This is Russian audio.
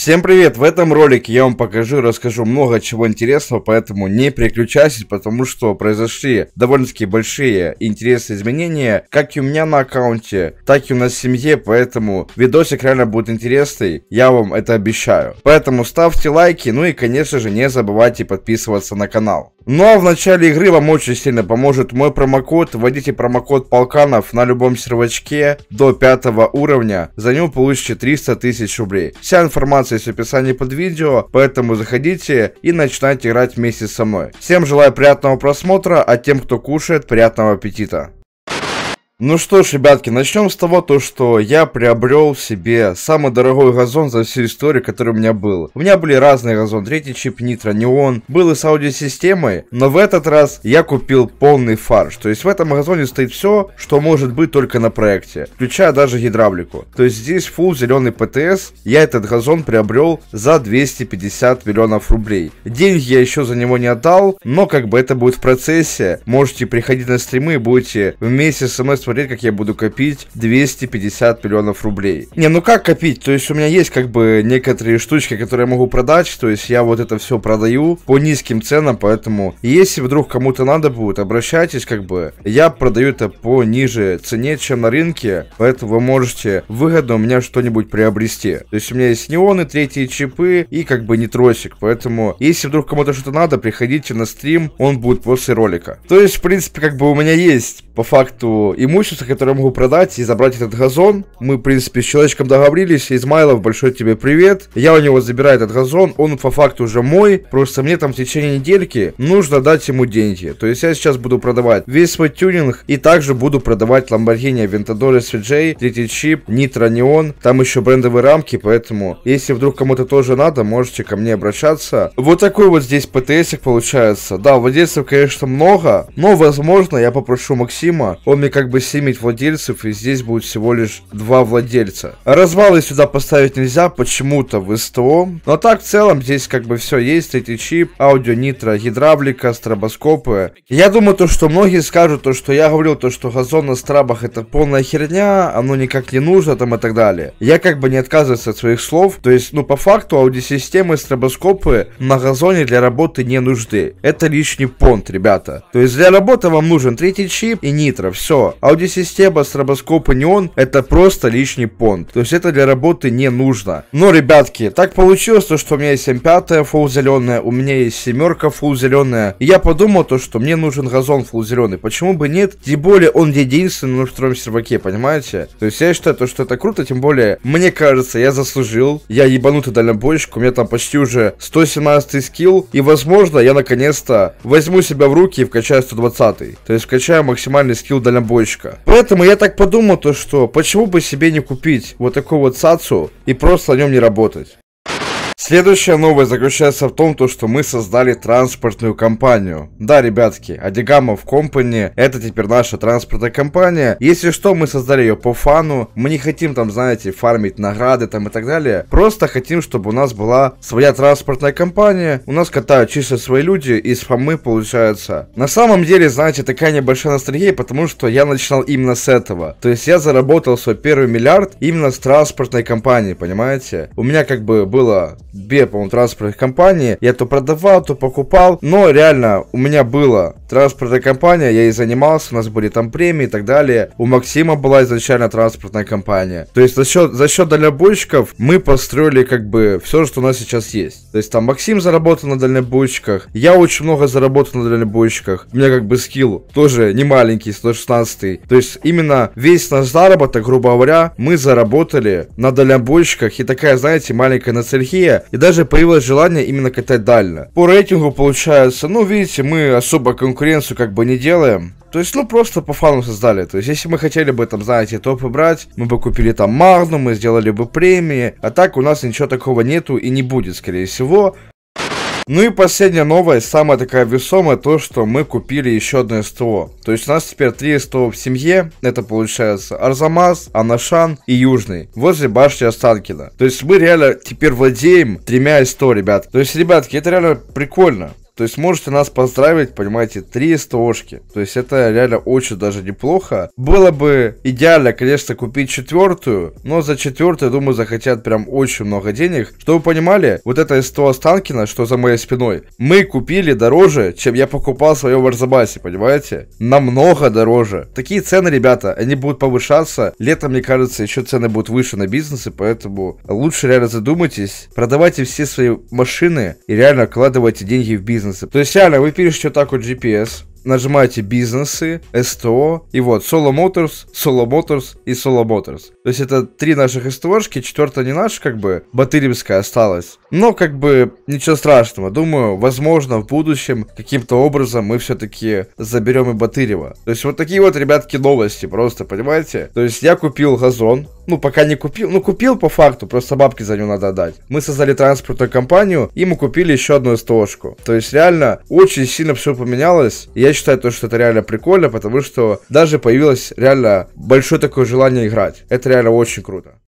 Всем привет! В этом ролике я вам покажу и расскажу много чего интересного, поэтому не переключайтесь, потому что произошли довольно-таки большие интересные изменения, как и у меня на аккаунте, так и у нас в семье, поэтому видосик реально будет интересный, я вам это обещаю. Поэтому ставьте лайки, ну и конечно же не забывайте подписываться на канал. Ну а в начале игры вам очень сильно поможет мой промокод. Вводите промокод Полканов на любом сервачке до 5 уровня. За него получите 300 тысяч рублей. Вся информация есть в описании под видео, поэтому заходите и начинайте играть вместе со мной. Всем желаю приятного просмотра, а тем, кто кушает, приятного аппетита. Ну что ж, ребятки, начнем с того, то, что я приобрел себе самый дорогой газон за всю историю, который у меня был. У меня были разные газоны, третий чип Нитро, Неон, был и с аудиосистемой, но в этот раз я купил полный фарш. То есть в этом газоне стоит все, что может быть только на проекте, включая даже гидравлику. То есть здесь full зеленый ПТС, я этот газон приобрел за 250 миллионов рублей. Деньги я еще за него не отдал, но как бы это будет в процессе. Можете приходить на стримы будете вместе со мной смотреть, как я буду копить 250 миллионов рублей. Не, ну как копить? То есть у меня есть как бы некоторые штучки, которые я могу продать, то есть я вот это все продаю по низким ценам, поэтому если вдруг кому-то надо будет, обращайтесь как бы. Я продаю это по ниже цене, чем на рынке, поэтому вы можете выгодно у меня что-нибудь приобрести. То есть у меня есть неоны, третьи чипы и как бы не тросик, поэтому если вдруг кому-то что-то надо, приходите на стрим, он будет после ролика. То есть, в принципе, как бы у меня есть по факту имущество, которое я могу продать и забрать этот газон. Мы, в принципе, с человечком договорились. Измайлов, большой тебе привет. Я у него забираю этот газон, он по факту уже мой. Просто мне там в течение недельки нужно дать ему деньги. То есть я сейчас буду продавать весь свой тюнинг и также буду продавать Lamborghini Aventador SVJ, третий чип, Nitro Neon. Там еще брендовые рамки, поэтому если вдруг кому-то тоже надо, можете ко мне обращаться. Вот такой вот здесь ПТСик получается. Да, владельцев, конечно, много, но, возможно, я попрошу Максима Максима, он мне как бы симит владельцев, и здесь будет всего лишь два владельца. Развалы сюда поставить нельзя, почему-то в СТО. Но так в целом здесь как бы все есть, эти чип, аудио, нитро, гидравлика, стробоскопы. Я думаю, то, что многие скажут, то, что я говорил, то, что газон на страбах это полная херня, оно никак не нужно там и так далее. Я как бы не отказываюсь от своих слов, то есть, ну, по факту аудиосистемы, стробоскопы на газоне для работы не нужны. Это лишний понт, ребята. То есть для работы вам нужен третий чип и нитро, все. Аудиосистема, стробоскоп и неон это просто лишний понт. То есть это для работы не нужно. Но, ребятки, так получилось, то, что у меня есть М5 фул зеленая, у меня есть семерка фул зеленая. И я подумал то, что мне нужен газон фул зеленый. Почему бы нет? Тем более он единственный на втором серваке, понимаете? То есть я считаю то, что это круто, тем более, мне кажется, я заслужил. Я ебанутый дальнобойщик, у меня там почти уже 117 скилл. И возможно, я наконец-то возьму себя в руки и вкачаю 120. То есть вкачаю максимально максимальный скилл дальнобойщика. Поэтому я так подумал, то что почему бы себе не купить вот такой вот сацу и просто на нем не работать. Следующая новость заключается в том, то, что мы создали транспортную компанию. Да, ребятки, Адигамов Company это теперь наша транспортная компания. Если что, мы создали ее по фану. Мы не хотим там, знаете, фармить награды там и так далее. Просто хотим, чтобы у нас была своя транспортная компания. У нас катают чисто свои люди и спамы получается. На самом деле, знаете, такая небольшая ностальгия, потому что я начинал именно с этого. То есть я заработал свой первый миллиард именно с транспортной компании, понимаете? У меня как бы было две, по-моему, транспортных компании. Я то продавал, то покупал. Но реально, у меня была транспортная компания, я и занимался, у нас были там премии и так далее. У Максима была изначально транспортная компания. То есть за счет, за счет дальнобойщиков мы построили как бы все, что у нас сейчас есть. То есть там Максим заработал на дальнобойщиках, я очень много заработал на дальнобойщиках. У меня как бы скилл тоже не маленький, 116. То есть именно весь наш заработок, грубо говоря, мы заработали на дальнобойщиках. И такая, знаете, маленькая ностальгия и даже появилось желание именно катать дально. По рейтингу получается, ну видите, мы особо конкуренцию как бы не делаем. То есть, ну, просто по фану создали. То есть, если мы хотели бы, там, знаете, топы брать, мы бы купили там Магну, мы сделали бы премии. А так у нас ничего такого нету и не будет, скорее всего. Ну и последняя новость, самая такая весомая, то, что мы купили еще одно СТО. То есть у нас теперь три СТО в семье. Это получается Арзамас, Анашан и Южный. Возле башни Останкина. То есть мы реально теперь владеем тремя СТО, ребят. То есть, ребятки, это реально прикольно. То есть можете нас поздравить, понимаете, 3 СТОшки. То есть это реально очень даже неплохо. Было бы идеально, конечно, купить четвертую, но за четвертую, думаю, захотят прям очень много денег. Чтобы вы понимали, вот это СТО Останкина, что за моей спиной, мы купили дороже, чем я покупал свое в Арзабасе, понимаете? Намного дороже. Такие цены, ребята, они будут повышаться. Летом, мне кажется, еще цены будут выше на бизнесы, поэтому лучше реально задумайтесь. Продавайте все свои машины и реально вкладывайте деньги в бизнес бизнесы. То есть реально вы пишете так вот GPS, нажимаете бизнесы, СТО, и вот Solo Motors, Solo Motors и Solo Motors. То есть это три наших СТОшки, четвертая не наша, как бы, Батыревская осталась. Но, как бы, ничего страшного. Думаю, возможно, в будущем каким-то образом мы все-таки заберем и Батырева. То есть вот такие вот, ребятки, новости, просто, понимаете? То есть я купил газон, ну, пока не купил, ну, купил по факту, просто бабки за него надо отдать. Мы создали транспортную компанию, и мы купили еще одну СТОшку. То есть реально очень сильно все поменялось, и я считаю то, что это реально прикольно, потому что даже появилось реально большое такое желание играть. Это реально очень круто.